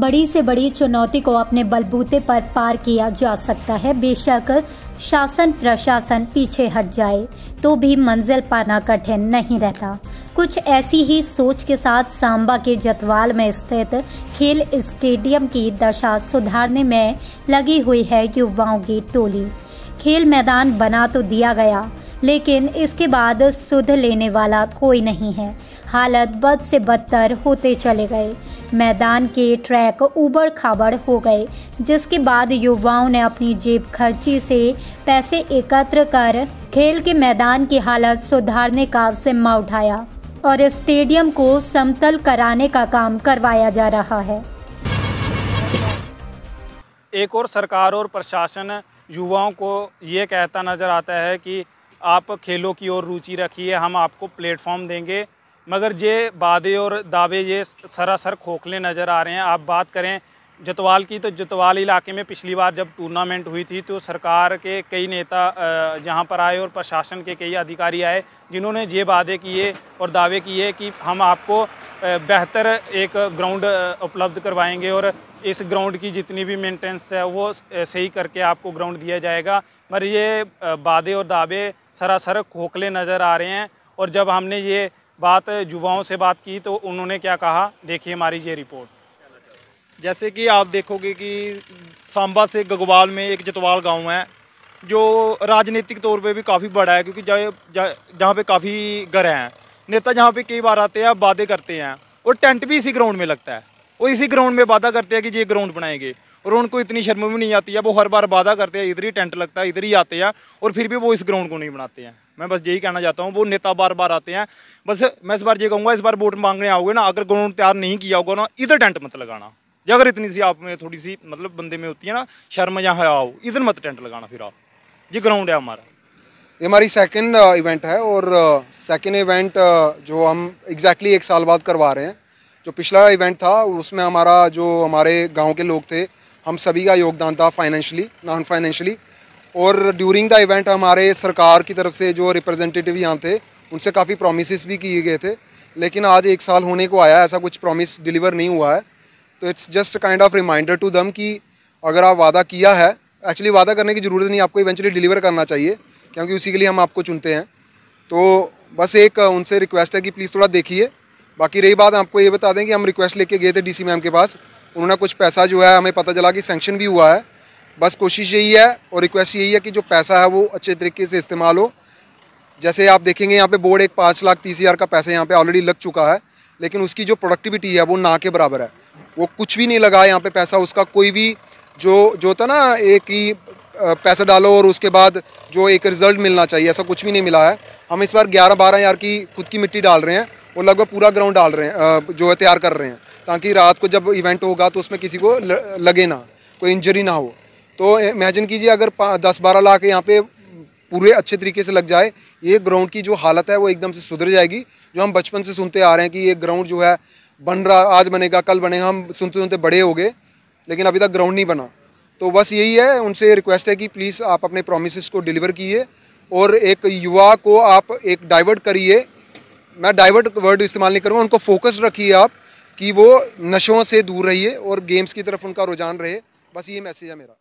बड़ी से बड़ी चुनौती को अपने बलबूते पर पार किया जा सकता है। बेशक शासन प्रशासन पीछे हट जाए तो भी मंजिल पाना कठिन नहीं रहता। कुछ ऐसी ही सोच के साथ सांबा के जतवाल में स्थित खेल स्टेडियम की दशा सुधारने में लगी हुई है युवाओं की टोली। खेल मैदान बना तो दिया गया, लेकिन इसके बाद सुध लेने वाला कोई नहीं है। हालत बद से बदतर होते चले गए। मैदान के ट्रैक उबड़ खाबड़ हो गए, जिसके बाद युवाओं ने अपनी जेब खर्ची से पैसे एकत्र कर खेल के मैदान की हालत सुधारने का जिम्मा उठाया और स्टेडियम को समतल कराने का काम करवाया जा रहा है। एक और सरकार और प्रशासन युवाओं को ये कहता नज़र आता है कि आप खेलों की ओर रुचि रखिए, हम आपको प्लेटफॉर्म देंगे। मगर ये वादे और दावे ये सरासर खोखले नज़र आ रहे हैं। आप बात करें जतवाल की तो जतवाल इलाके में पिछली बार जब टूर्नामेंट हुई थी तो सरकार के कई नेता जहाँ पर आए और प्रशासन के कई अधिकारी आए, जिन्होंने ये वादे किए और दावे किए कि हम आपको बेहतर एक ग्राउंड उपलब्ध करवाएँगे और इस ग्राउंड की जितनी भी मेंटेनेंस है, वो सही करके आपको ग्राउंड दिया जाएगा। मगर ये वादे और दावे सरासर खोखले नज़र आ रहे हैं और जब हमने ये बात युवाओं से बात की तो उन्होंने क्या कहा? देखिए हमारी ये रिपोर्ट। जैसे कि आप देखोगे कि सांबा से गगवाल में एक जतवाल गाँव है, जो राजनीतिक तौर पे भी काफ़ी बड़ा है, क्योंकि जहाँ पे काफ़ी घर हैं। नेता जहाँ पे कई बार आते हैं, वादे करते हैं, और टेंट भी इसी ग्राउंड में लगता है। वो इसी ग्राउंड में वादा करते हैं कि ये ग्राउंड बनाएँगे, और उनको इतनी शर्म भी नहीं आती है, वो हर बार वादा करते हैं, इधर ही टेंट लगता है, इधर ही आते हैं, और फिर भी वो इस ग्राउंड को नहीं बनाते हैं। मैं बस यही कहना चाहता हूँ, वो नेता बार बार आते हैं। बस मैं इस बार ये कहूँगा, इस बार वोट मांगने आओगे ना, अगर ग्राउंड तैयार नहीं किया होगा ना, इधर टेंट मत लगाना। या अगर इतनी सी आप में थोड़ी सी मतलब बंदे में होती है ना, शर्म या आओ इधर मत टेंट लगाना फिर आप। ये ग्राउंड है हमारा। ये हमारी सेकंड इवेंट है और सेकंड इवेंट जो हम एग्जैक्टली एक साल बाद करवा रहे हैं। जो पिछला इवेंट था, उसमें हमारा जो हमारे गाँव के लोग थे, हम सभी का योगदान था फाइनेंशियली नॉन फाइनेंशियली और ड्यूरिंग द इवेंट हमारे सरकार की तरफ़ से जो रिप्रेजेंटेटिव यहाँ थे, उनसे काफ़ी प्रोमिस भी किए गए थे। लेकिन आज एक साल होने को आया, ऐसा कुछ प्रॉमिस डिलीवर नहीं हुआ है। तो it's just kind of reminder to them कि अगर आप वादा किया है एक्चुअली वादा करने की ज़रूरत नहीं, आपको इवेंचुअली डिलीवर करना चाहिए, क्योंकि उसी के लिए हम आपको चुनते हैं। तो बस एक उनसे रिक्वेस्ट है कि प्लीज़ थोड़ा देखिए। बाकी रही बात, आपको ये बता दें कि हम रिक्वेस्ट लेके गए थे डीसी मैम के पास। उन्होंने कुछ पैसा जो है, हमें पता चला कि सेंक्शन भी हुआ है। बस कोशिश यही है और रिक्वेस्ट यही है कि जो पैसा है वो अच्छे तरीके से इस्तेमाल हो। जैसे आप देखेंगे यहाँ पे बोर्ड एक पाँच लाख तीस हज़ार का पैसा यहाँ पे ऑलरेडी लग चुका है, लेकिन उसकी जो प्रोडक्टिविटी है वो ना के बराबर है। वो कुछ भी नहीं लगा यहाँ पे पैसा, उसका कोई भी जो जो होता ना, एक ही पैसा डालो और उसके बाद जो एक रिज़ल्ट मिलना चाहिए, ऐसा कुछ भी नहीं मिला है। हम इस बार ग्यारह बारह हज़ार की खुद की मिट्टी डाल रहे हैं और लगभग पूरा ग्राउंड डाल रहे हैं जो है तैयार कर रहे हैं, ताकि रात को जब इवेंट होगा तो उसमें किसी को लगे ना, कोई इंजरी ना हो। तो इमेजिन कीजिए अगर दस बारह लाख यहाँ पे पूरे अच्छे तरीके से लग जाए, ये ग्राउंड की जो हालत है वो एकदम से सुधर जाएगी। जो हम बचपन से सुनते आ रहे हैं कि ये ग्राउंड जो है बन रहा, आज बनेगा, कल बनेगा, हम सुनते सुनते बड़े हो गए, लेकिन अभी तक ग्राउंड नहीं बना। तो बस यही है, उनसे रिक्वेस्ट है कि प्लीज़ आप अपने प्रोमिस को डिलीवर कीजिए और एक युवा को आप एक डाइवर्ट करिए। मैं डाइवर्ट वर्ड इस्तेमाल नहीं करूँगा, उनको फोकस रखिए आप कि वो नशों से दूर रहिए और गेम्स की तरफ़ उनका रुझान रहे। बस ये मैसेज है मेरा।